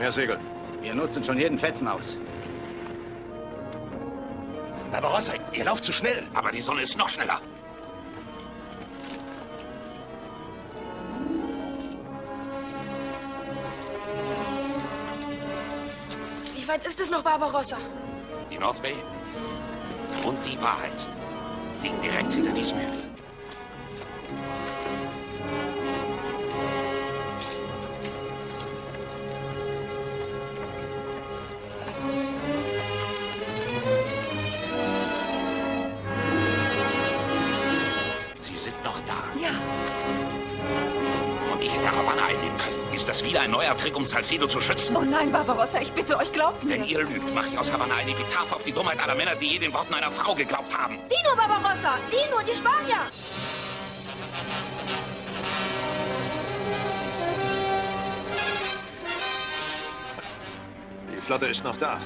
Mehr Segel. Wir nutzen schon jeden Fetzen aus. Barbarossa, ihr lauft zu schnell. Aber die Sonne ist noch schneller. Wie weit ist es noch, Barbarossa? Die North Bay und die Wahrheit liegen direkt hinter diesem Hügel. Das wieder ein neuer Trick, um Salcedo zu schützen? Oh nein, Barbarossa, ich bitte euch, glaubt mir. Wenn ihr lügt, mache ich aus Havanna eine Epitaph auf die Dummheit aller Männer, die je den Worten einer Frau geglaubt haben. Sieh nur, Barbarossa! Sieh nur, die Spanier! Die Flotte ist noch da.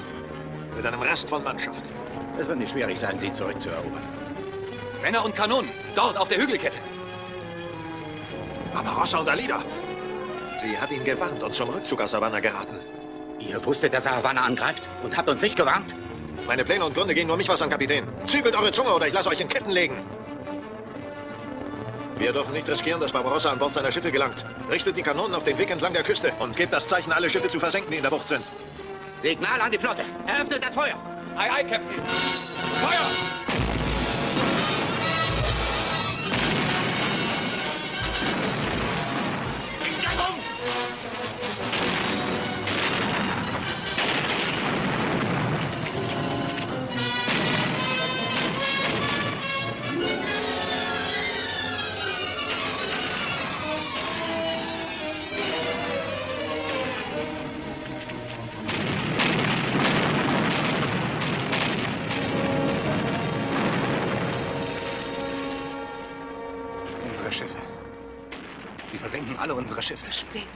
Mit einem Rest von Mannschaft. Es wird nicht schwierig sein, sie zurückzuerobern. Männer und Kanonen, dort auf der Hügelkette. Barbarossa und Alida. Sie hat ihn gewarnt und zum Rückzug aus Havanna geraten. Ihr wusstet, dass er Havanna angreift und habt uns nicht gewarnt? Meine Pläne und Gründe gehen nur mich was an, Kapitän. Zügelt eure Zunge oder ich lasse euch in Ketten legen. Wir dürfen nicht riskieren, dass Barbarossa an Bord seiner Schiffe gelangt. Richtet die Kanonen auf den Weg entlang der Küste und gebt das Zeichen, alle Schiffe zu versenken, die in der Bucht sind. Signal an die Flotte. Eröffnet das Feuer. Ei, ei, Captain. Feuer! Versenken alle unsere Schiffe. Spät.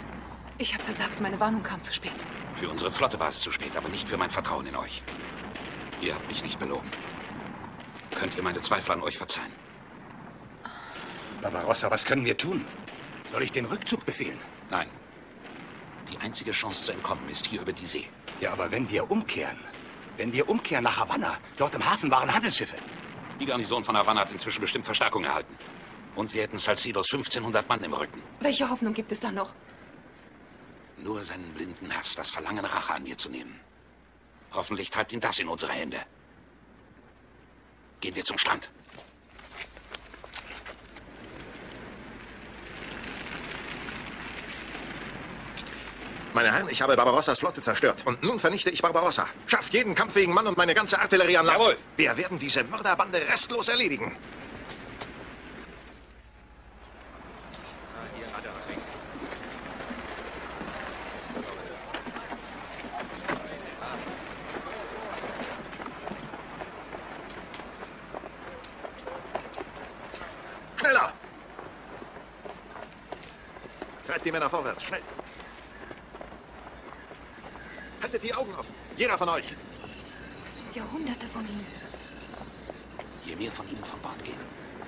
Ich habe versagt, meine Warnung kam zu spät. Für unsere Flotte war es zu spät, aber nicht für mein Vertrauen in euch. Ihr habt mich nicht belogen. Könnt ihr meine Zweifel an euch verzeihen? Barbarossa, was können wir tun? Soll ich den Rückzug befehlen? Nein. Die einzige Chance zu entkommen ist hier über die See. Ja, aber wenn wir umkehren, wenn wir umkehren nach Havanna, dort im Hafen waren Handelsschiffe. Die Garnison von Havanna hat inzwischen bestimmt Verstärkung erhalten. Und wir hätten Salcidos 1500 Mann im Rücken. Welche Hoffnung gibt es da noch? Nur seinen blinden Hass, das Verlangen, Rache an mir zu nehmen. Hoffentlich treibt ihn das in unsere Hände. Gehen wir zum Strand. Meine Herren, ich habe Barbarossas Flotte zerstört. Und nun vernichte ich Barbarossa. Schafft jeden kampffähigen Mann und meine ganze Artillerie an Land. Jawohl. Wir werden diese Mörderbande restlos erledigen. Schneller! Treibt die Männer vorwärts, schnell! Haltet die Augen offen, jeder von euch! Das sind Jahrhunderte von ihnen. Je mehr von ihnen von Bord gehen,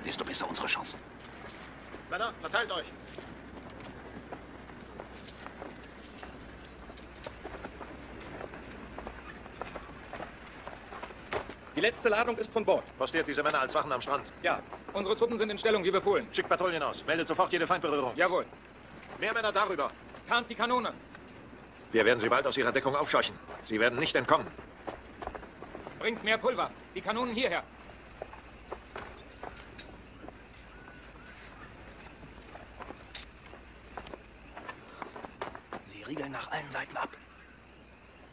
desto besser unsere Chancen. Männer, verteilt euch! Die letzte Ladung ist von Bord. Postiert diese Männer als Wachen am Strand. Ja, unsere Truppen sind in Stellung, wie befohlen. Schickt Patrouillen aus. Meldet sofort jede Feindberührung. Jawohl. Mehr Männer darüber. Tarnt die Kanone. Wir werden sie bald aus ihrer Deckung aufscheuchen. Sie werden nicht entkommen. Bringt mehr Pulver. Die Kanonen hierher. Sie riegeln nach allen Seiten ab.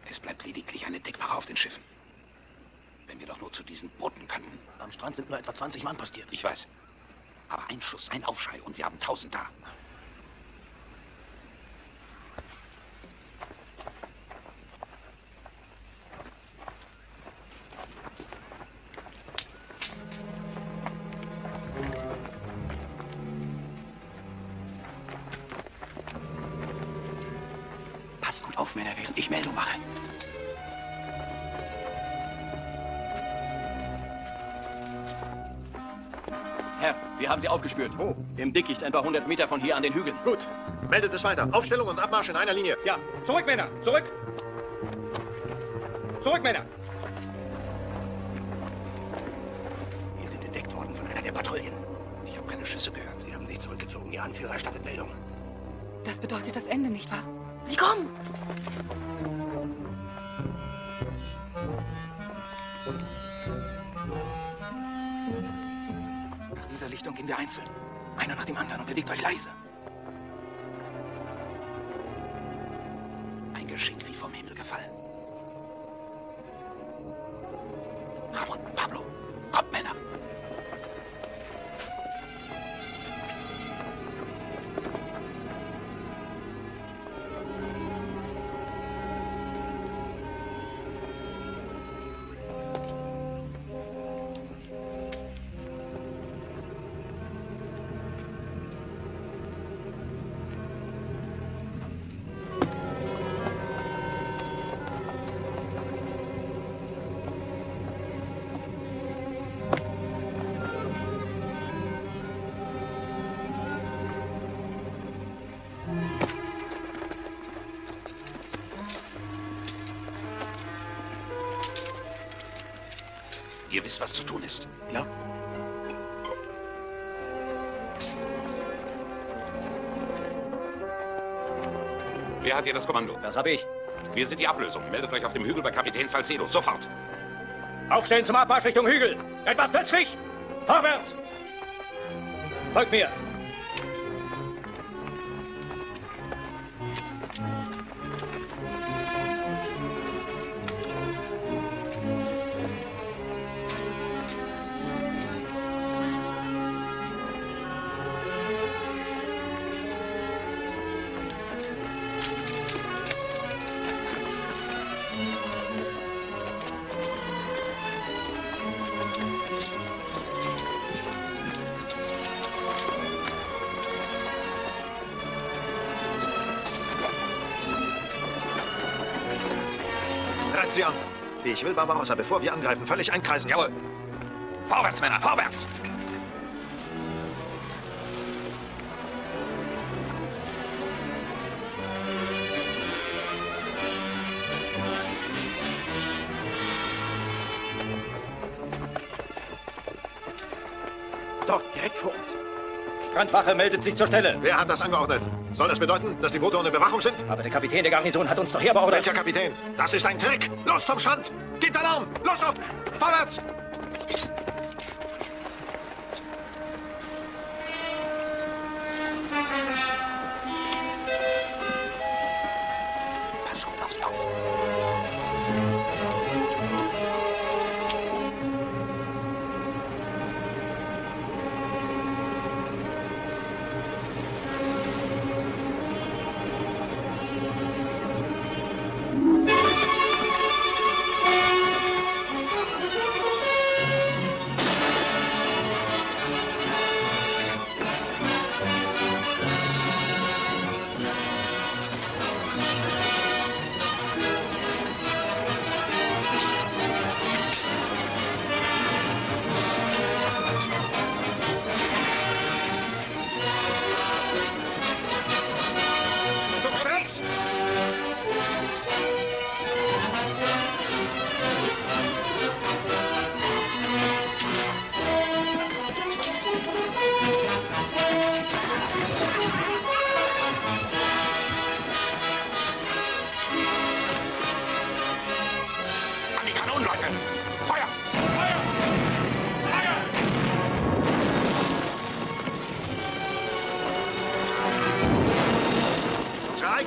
Es bleibt lediglich eine Deckwache auf den Schiffen. Wenn wir doch nur zu diesen Booten könnten. Am Strand sind nur etwa 20 Mann postiert. Ich weiß. Aber ein Schuss, ein Aufschrei und wir haben tausend da. Auf, Männer, während ich Meldung mache. Herr, wir haben sie aufgespürt. Wo? Im Dickicht, ein paar hundert Meter von hier an den Hügeln. Gut. Meldet es weiter. Aufstellung und Abmarsch in einer Linie. Ja, zurück, Männer, zurück! Zurück, Männer! Wir sind entdeckt worden von einer der Patrouillen. Ich habe keine Schüsse gehört. Sie haben sich zurückgezogen. Ihr Anführer erstattet Meldung. Das bedeutet das Ende, nicht wahr? Sie kommen! Nach dieser Lichtung gehen wir einzeln. Einer nach dem anderen und bewegt euch leise. Ihr wisst, was zu tun ist. Ja? Wer hat hier das Kommando? Das habe ich. Wir sind die Ablösung. Meldet euch auf dem Hügel bei Kapitän Salcedo. Sofort. Aufstellen zum Abmarsch Richtung Hügel. Etwas plötzlich. Vorwärts. Folgt mir. Treibt sie an. Ich will Barbarossa, bevor wir angreifen, völlig einkreisen. Jawohl. Vorwärts, Männer, vorwärts! Dort, direkt vor uns. Strandwache meldet sich zur Stelle. Wer hat das angeordnet? Soll das bedeuten, dass die Boote unter Bewachung sind? Aber der Kapitän der Garnison hat uns doch herbeordert. Welcher Kapitän? Das ist ein Trick. Los zum Strand. Gebt Alarm. Los doch. Vorwärts.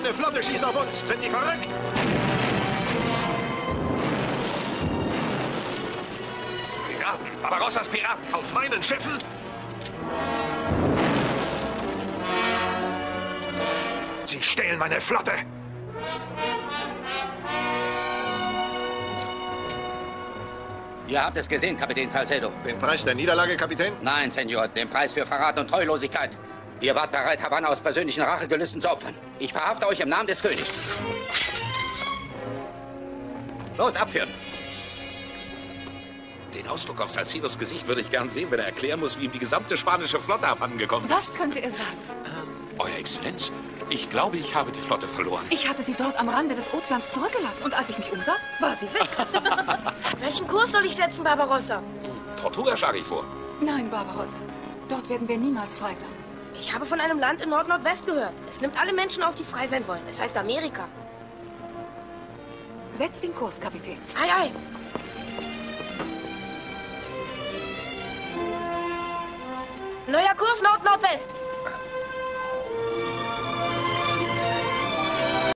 Eigene Flotte schießt auf uns. Sind die verrückt? Piraten! Barbarossas Piraten! Auf meinen Schiffen? Sie stehlen meine Flotte. Ihr habt es gesehen, Kapitän Salcedo. Den Preis der Niederlage, Kapitän? Nein, Senor, den Preis für Verrat und Treulosigkeit. Ihr wart bereit, Havanna aus persönlichen Rachegelüsten zu opfern. Ich verhafte euch im Namen des Königs. Los, abführen. Den Ausdruck auf Salcidos Gesicht würde ich gern sehen, wenn er erklären muss, wie ihm die gesamte spanische Flotte abhandengekommen ist. Was könnte er sagen? Euer Exzellenz, ich glaube, ich habe die Flotte verloren. Ich hatte sie dort am Rande des Ozeans zurückgelassen und als ich mich umsah, war sie weg. Welchen Kurs soll ich setzen, Barbarossa? Tortuga schlage ich vor. Nein, Barbarossa. Dort werden wir niemals frei sein. Ich habe von einem Land in Nord-Nordwest gehört. Es nimmt alle Menschen auf, die frei sein wollen. Es heißt Amerika. Setz den Kurs, Kapitän. Ei, ei. Neuer Kurs Nord-Nordwest.